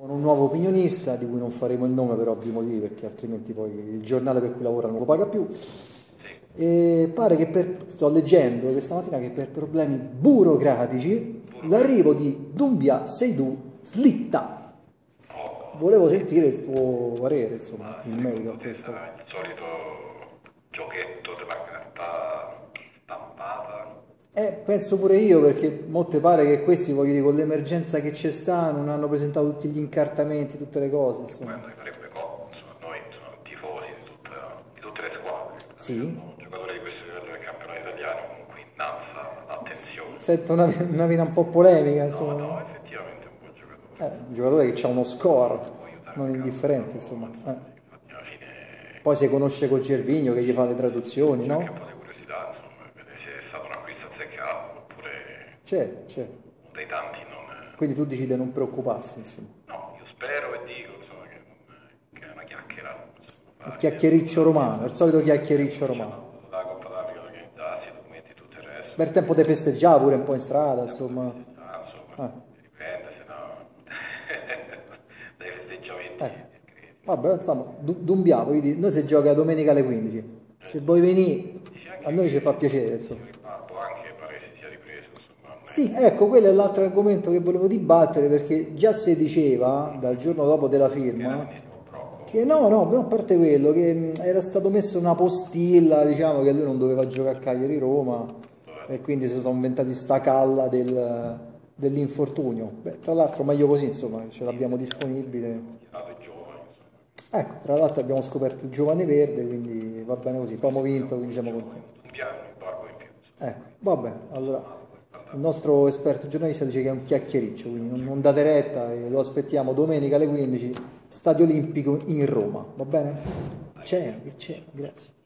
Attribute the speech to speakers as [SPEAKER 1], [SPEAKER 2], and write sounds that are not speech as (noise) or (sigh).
[SPEAKER 1] con un nuovo opinionista di cui non faremo il nome per ovvi motivi perché altrimenti poi il giornale per cui lavora non lo paga più. E pare che per, sto leggendo questa mattina che per problemi burocratici l'arrivo di Dumbia Seydou slitta. Volevo sentire il tuo parere insomma in merito a questo.
[SPEAKER 2] Il solito giochetto della stampata
[SPEAKER 1] Eh, penso pure io perché molte pare che questi, voglio dire, con l'emergenza che c'è sta, non hanno presentato tutti gli incartamenti, tutte le cose, insomma.
[SPEAKER 2] Guarda, farebbe insomma, noi sono tifosi di, tutta- di tutte le squadre.
[SPEAKER 1] Sì.
[SPEAKER 2] Un giocatore di questo livello del campionato italiano comunque innalza l'attenzione.
[SPEAKER 1] Sento una, una vena un po' polemica,
[SPEAKER 2] No,
[SPEAKER 1] insomma.
[SPEAKER 2] no, effettivamente è un buon giocatore.
[SPEAKER 1] Eh, un giocatore che ha uno score non indifferente, insomma. Eh. Poi si conosce con Gervigno che gli fa le traduzioni, no?
[SPEAKER 2] po' di curiosità, insomma, vedere se è stato un acquisto azzeccato oppure
[SPEAKER 1] C'è, c'è.
[SPEAKER 2] uno dei tanti non...
[SPEAKER 1] Quindi tu dici di non preoccuparsi, insomma.
[SPEAKER 2] No, io spero e dico insomma, che, che è una chiacchierata. insomma.
[SPEAKER 1] Il chiacchiericcio romano, il solito chiacchiericcio romano.
[SPEAKER 2] La Coppa d'Africa organizzata, i documenti tutto il resto.
[SPEAKER 1] Per tempo di festeggiare pure un po' in strada, insomma.
[SPEAKER 2] Ah, insomma,
[SPEAKER 1] Ah.
[SPEAKER 2] si riprende, se no (laughs) dai festeggiamenti.
[SPEAKER 1] Eh. Vabbè, insomma, du- Dumbia, voglio dire, noi si gioca domenica alle 15. Se vuoi venire, a noi ci fa piacere, insomma.
[SPEAKER 2] Ma può anche pare si sia ripreso, insomma. non è-
[SPEAKER 1] Sì, ecco, quello è l'altro argomento che volevo dibattere perché già si diceva dal giorno dopo della firma che no, no, a parte quello, che era stato messo una postilla, diciamo che lui non doveva giocare a Cagliari Roma e quindi si sono inventati sta calla del- dell'infortunio. Beh, tra l'altro meglio così, insomma, ce l'abbiamo disponibile. Ecco, tra l'altro abbiamo scoperto il giovane verde, quindi va bene così. Abbiamo vinto, quindi siamo contenti. Ecco, vabbè, allora il nostro esperto giornalista dice che è un chiacchiericcio, quindi non, non date retta lo aspettiamo domenica alle 15, Stadio Olimpico in Roma, va bene? C'è, c'è, grazie.